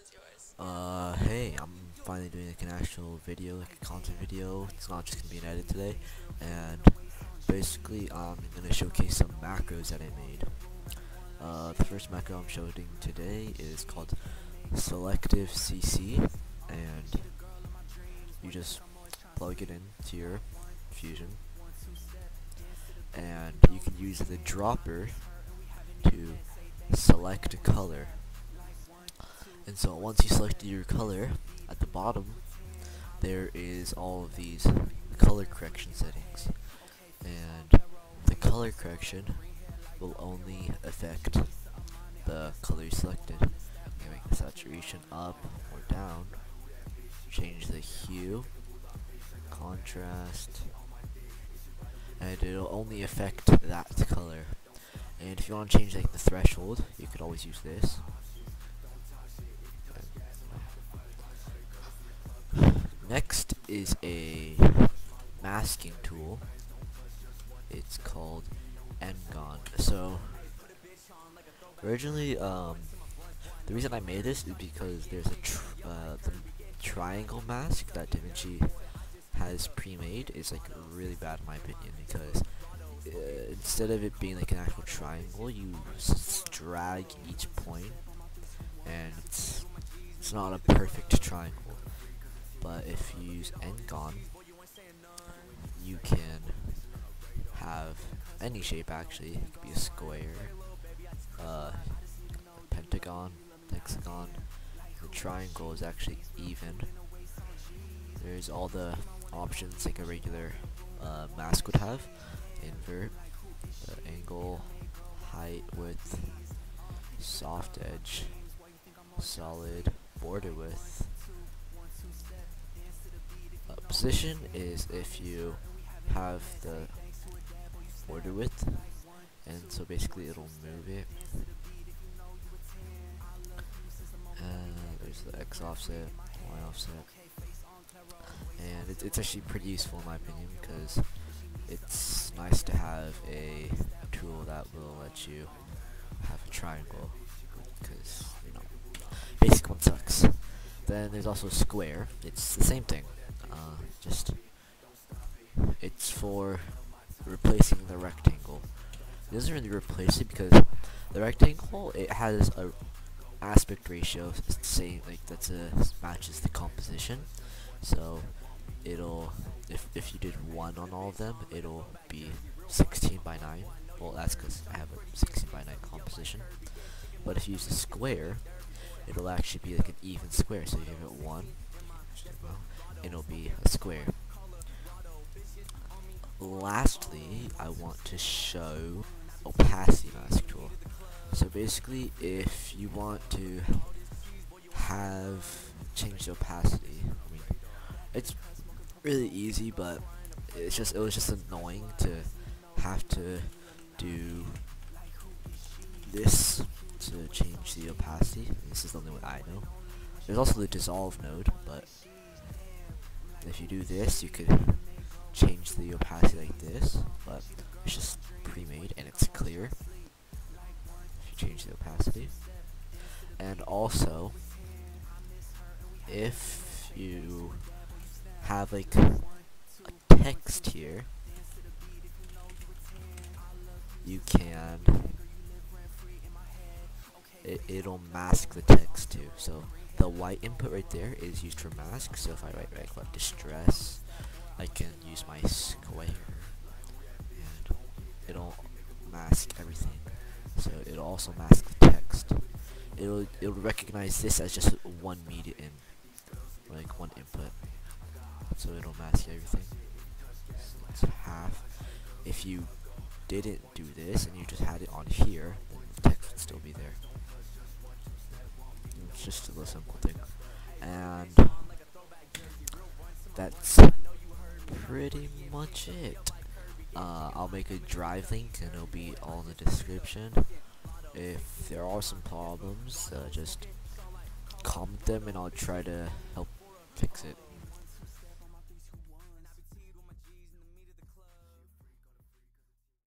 is yours. Uh, hey, I'm finally doing like an actual video, like a content video. It's not just gonna be an edit today, and basically I'm gonna showcase some macros that I made. Uh, the first macro I'm showing today is called Selective CC, and you just plug it into your Fusion, and you can use the dropper to select a color. And so once you selected your color, at the bottom, there is all of these color correction settings. And the color correction will only affect the color you selected. You make the saturation up or down, change the hue, contrast, and it'll only affect that color. And if you want to change like the threshold, you could always use this. Is a masking tool. It's called Ngon. So originally, um, the reason I made this is because there's a tr uh, the triangle mask that DaVinci has pre-made is like really bad in my opinion because uh, instead of it being like an actual triangle, you drag each point, and it's it's not a perfect triangle. But if you use Ngon, you can have any shape actually. It could be a square, uh, pentagon, hexagon. The triangle is actually even. There's all the options like a regular uh, mask would have. Invert, angle, height, width, soft edge, solid, border width, position is if you have the border width. And so basically it'll move it. And there's the X offset, Y offset. And it, it's actually pretty useful in my opinion because it's nice to have a tool that will let you have a triangle. Because you know basic one sucks. Then there's also square. It's the same thing uh, just it's for replacing the rectangle. It doesn't really replace it because the rectangle it has a aspect ratio same like that's a matches the composition. So it'll if if you did one on all of them, it'll be 16 by 9. Well, that's because I have a 16 by 9 composition. But if you use a square, it'll actually be like an even square. So you give it one, it'll be a square. Lastly, I want to show opacity mask tool. So basically, if you want to have change the opacity, I mean, it's really easy, but it's just it was just annoying to have to do this to change the opacity. This is the only way I know. There's also the dissolve node, but if you do this, you could change the opacity like this, but it's just pre-made and it's clear. If you change the opacity. And also, if you have like a text here, you can it, it'll mask the text too. So the white input right there is used for mask, so if I write right click distress, I can use my square and it'll mask everything. So it'll also mask the text. It'll it'll recognize this as just one media in like one input. So it'll mask everything. So it's half. If you didn't do this and you just had it on here, pretty much it. Uh, I'll make a drive link and it'll be all in the description. If there are some problems, uh, just comment them and I'll try to help fix it.